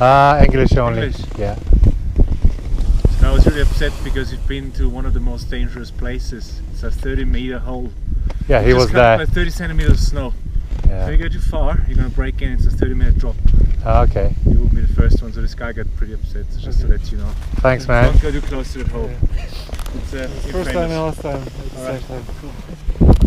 Uh, English only. English? Yeah. And I was really upset because you've been to one of the most dangerous places. It's a 30 meter hole. Yeah, he was there. 30 centimeters of snow. If you go too far, you're gonna break in. It's a 30 minute drop. Ah, Okay. You will be the first one, so this guy got pretty upset. Just to let you know. Thanks, man. Don't go too close to the hole. Yeah. It's, uh, First famous. time and last time. All right, the